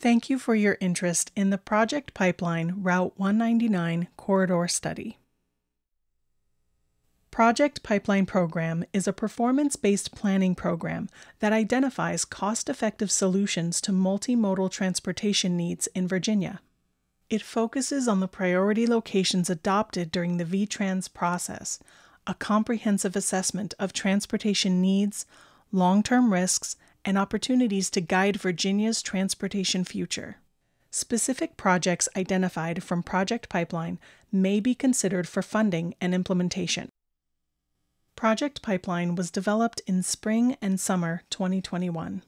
Thank you for your interest in the Project Pipeline Route 199 Corridor Study. Project Pipeline Program is a performance based planning program that identifies cost effective solutions to multimodal transportation needs in Virginia. It focuses on the priority locations adopted during the VTrans process, a comprehensive assessment of transportation needs, long term risks, and opportunities to guide Virginia's transportation future. Specific projects identified from Project Pipeline may be considered for funding and implementation. Project Pipeline was developed in spring and summer 2021.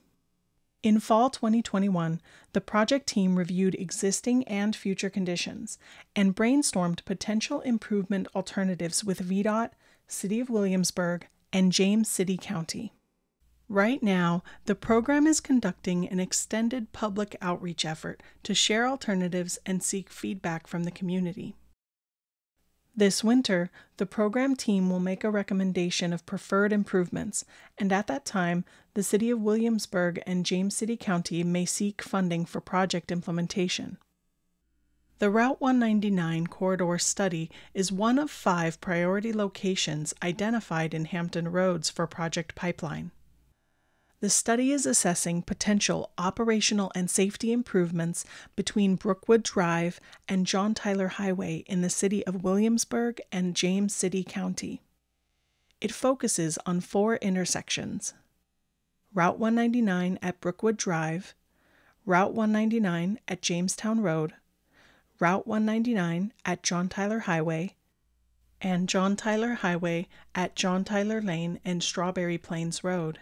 In fall 2021, the project team reviewed existing and future conditions and brainstormed potential improvement alternatives with VDOT, City of Williamsburg, and James City County. Right now, the program is conducting an extended public outreach effort to share alternatives and seek feedback from the community. This winter, the program team will make a recommendation of preferred improvements, and at that time, the City of Williamsburg and James City County may seek funding for project implementation. The Route 199 corridor study is one of five priority locations identified in Hampton Roads for Project Pipeline. The study is assessing potential operational and safety improvements between Brookwood Drive and John Tyler Highway in the city of Williamsburg and James City County. It focuses on four intersections Route 199 at Brookwood Drive, Route 199 at Jamestown Road, Route 199 at John Tyler Highway, and John Tyler Highway at John Tyler Lane and Strawberry Plains Road.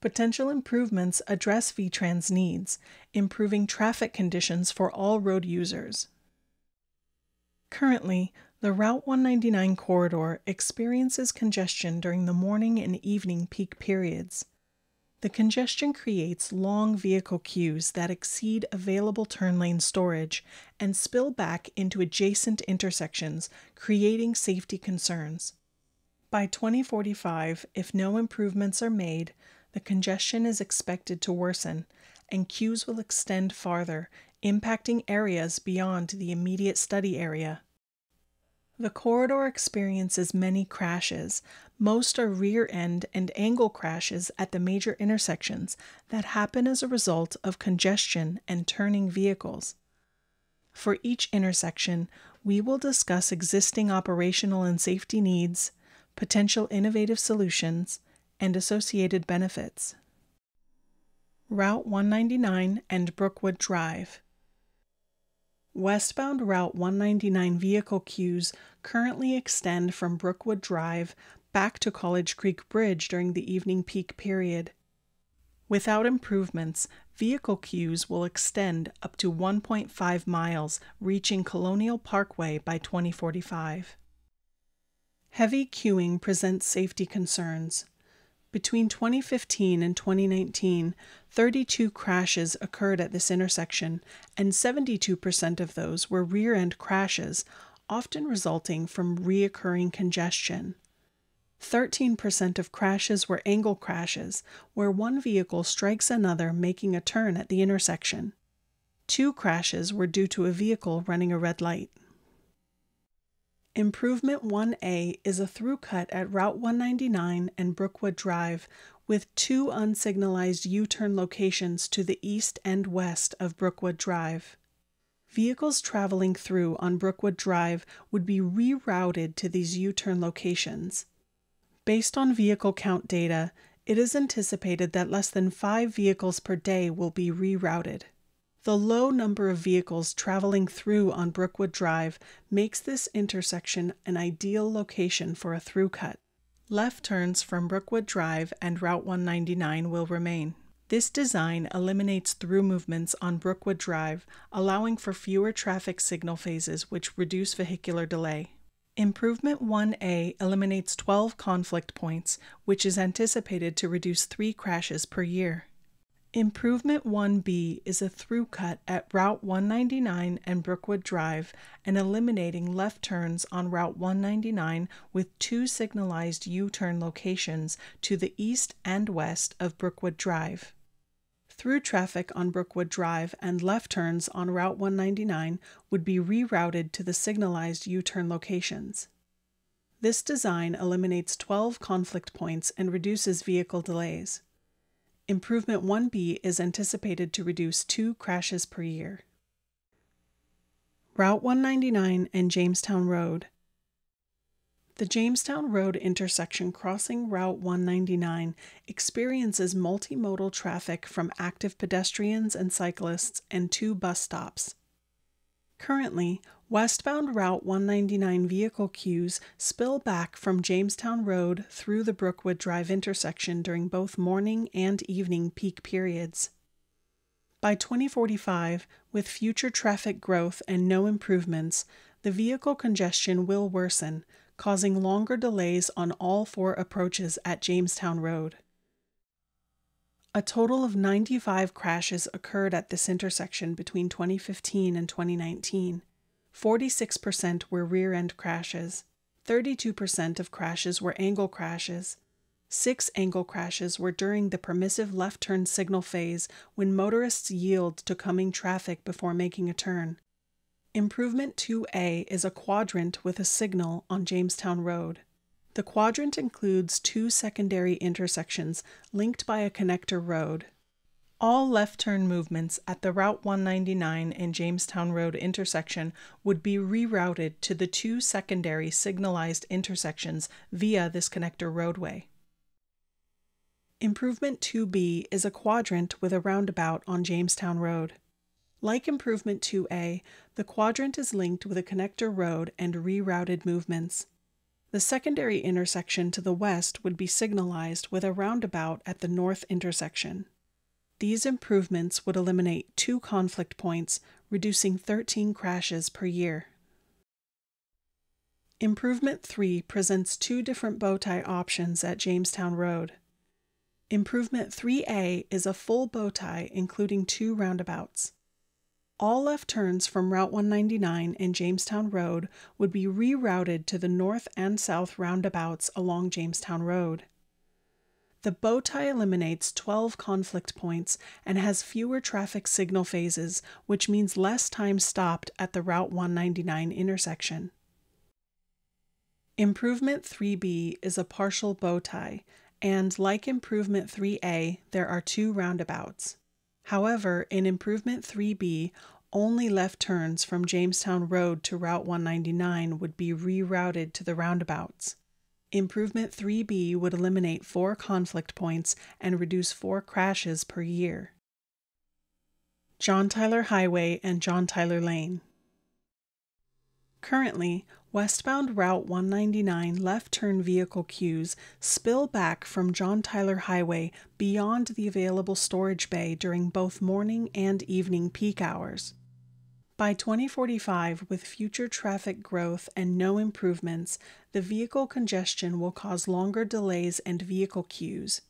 Potential improvements address VTrans needs, improving traffic conditions for all road users. Currently, the Route 199 corridor experiences congestion during the morning and evening peak periods. The congestion creates long vehicle queues that exceed available turn lane storage and spill back into adjacent intersections, creating safety concerns. By 2045, if no improvements are made, the congestion is expected to worsen, and queues will extend farther, impacting areas beyond the immediate study area. The corridor experiences many crashes. Most are rear end and angle crashes at the major intersections that happen as a result of congestion and turning vehicles. For each intersection, we will discuss existing operational and safety needs, potential innovative solutions, and associated benefits. Route 199 and Brookwood Drive. Westbound Route 199 vehicle queues currently extend from Brookwood Drive back to College Creek Bridge during the evening peak period. Without improvements, vehicle queues will extend up to 1.5 miles, reaching Colonial Parkway by 2045. Heavy queuing presents safety concerns. Between 2015 and 2019, 32 crashes occurred at this intersection, and 72% of those were rear end crashes, often resulting from reoccurring congestion. 13% of crashes were angle crashes, where one vehicle strikes another making a turn at the intersection. Two crashes were due to a vehicle running a red light. Improvement 1A is a through cut at Route 199 and Brookwood Drive with two unsignalized U turn locations to the east and west of Brookwood Drive. Vehicles traveling through on Brookwood Drive would be rerouted to these U turn locations. Based on vehicle count data, it is anticipated that less than five vehicles per day will be rerouted. The low number of vehicles traveling through on Brookwood Drive makes this intersection an ideal location for a through cut. Left turns from Brookwood Drive and Route 199 will remain. This design eliminates through movements on Brookwood Drive, allowing for fewer traffic signal phases which reduce vehicular delay. Improvement 1A eliminates 12 conflict points, which is anticipated to reduce 3 crashes per year. Improvement 1B is a through cut at Route 199 and Brookwood Drive and eliminating left turns on Route 199 with two signalized U turn locations to the east and west of Brookwood Drive. through traffic on Brookwood Drive and left turns on Route 199 would be rerouted to the signalized U turn locations. This design eliminates 12 conflict points and reduces vehicle delays. Improvement 1B is anticipated to reduce two crashes per year. Route 199 and Jamestown Road. The Jamestown Road intersection crossing Route 199 experiences multimodal traffic from active pedestrians and cyclists and two bus stops. Currently, westbound Route 199 vehicle queues spill back from Jamestown Road through the Brookwood Drive intersection during both morning and evening peak periods. By 2045, with future traffic growth and no improvements, the vehicle congestion will worsen, causing longer delays on all four approaches at Jamestown Road. A total of 95 crashes occurred at this intersection between 2015 and 2019. 46% were rear end crashes, 32% of crashes were angle crashes. Six angle crashes were during the permissive left turn signal phase when motorists yield to coming traffic before making a turn. Improvement 2A is a quadrant with a signal on Jamestown Road. The quadrant includes two secondary intersections linked by a connector road. All left turn movements at the Route 199 and Jamestown Road intersection would be rerouted to the two secondary signalized intersections via this connector roadway. Improvement 2B is a quadrant with a roundabout on Jamestown Road. Like Improvement 2A, the quadrant is linked with a connector road and rerouted movements. The secondary intersection to the west would be signalized with a roundabout at the north intersection. These improvements would eliminate two conflict points, reducing 13 crashes per year. Improvement 3 presents two different bow tie options at Jamestown Road. Improvement 3A is a full bow tie including two roundabouts. All left turns from Route 199 and Jamestown Road would be rerouted to the north and south roundabouts along Jamestown Road. The bow tie eliminates 12 conflict points and has fewer traffic signal phases, which means less time stopped at the Route 199 intersection. Improvement 3B is a partial bow tie, and like Improvement 3A, there are two roundabouts. However, in Improvement 3B, only left turns from Jamestown Road to Route 199 would be rerouted to the roundabouts. Improvement 3B would eliminate four conflict points and reduce four crashes per year. John Tyler Highway and John Tyler Lane. Currently, westbound Route 199 left turn vehicle queues spill back from John Tyler Highway beyond the available storage bay during both morning and evening peak hours. By 2045, with future traffic growth and no improvements, the vehicle congestion will cause longer delays and vehicle queues.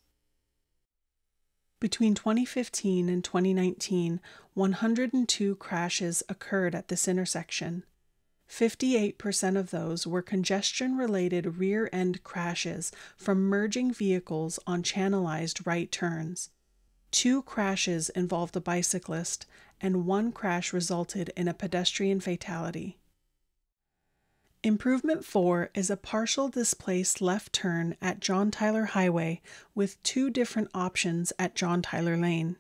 Between 2015 and 2019, 102 crashes occurred at this intersection. 58% of those were congestion related rear end crashes from merging vehicles on channelized right turns. Two crashes involved a bicyclist, and one crash resulted in a pedestrian fatality. Improvement 4 is a partial displaced left turn at John Tyler Highway with two different options at John Tyler Lane.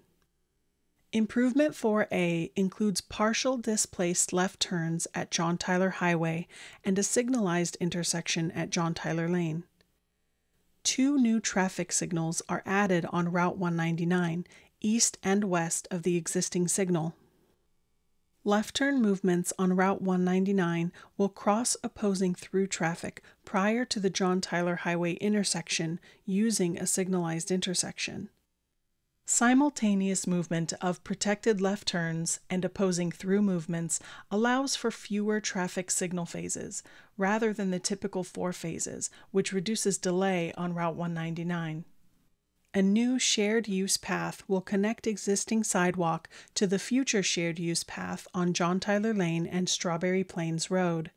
Improvement 4A includes partial displaced left turns at John Tyler Highway and a signalized intersection at John Tyler Lane. Two new traffic signals are added on Route 199 east and west of the existing signal. Left turn movements on Route 199 will cross opposing through traffic prior to the John Tyler Highway intersection using a signalized intersection. Simultaneous movement of protected left turns and opposing through movements allows for fewer traffic signal phases rather than the typical four phases, which reduces delay on Route 199. A new shared use path will connect existing sidewalk to the future shared use path on John Tyler Lane and Strawberry Plains Road.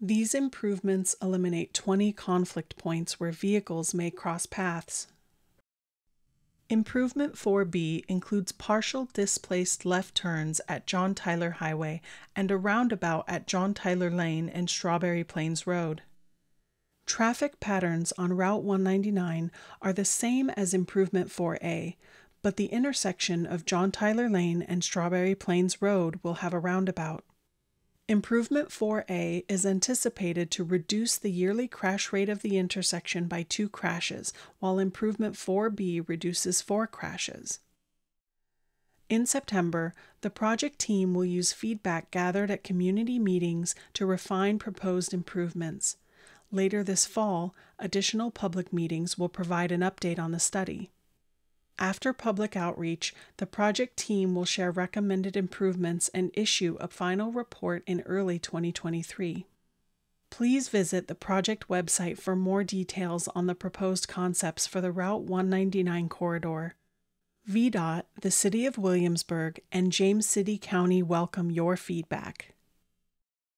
These improvements eliminate 20 conflict points where vehicles may cross paths. Improvement 4B includes partial displaced left turns at John Tyler Highway and a roundabout at John Tyler Lane and Strawberry Plains Road. Traffic patterns on Route 199 are the same as Improvement 4A, but the intersection of John Tyler Lane and Strawberry Plains Road will have a roundabout. Improvement 4A is anticipated to reduce the yearly crash rate of the intersection by two crashes, while Improvement 4B reduces four crashes. In September, the project team will use feedback gathered at community meetings to refine proposed improvements. Later this fall, additional public meetings will provide an update on the study. After public outreach, the project team will share recommended improvements and issue a final report in early 2023. Please visit the project website for more details on the proposed concepts for the Route 199 corridor. VDOT, the City of Williamsburg, and James City County welcome your feedback.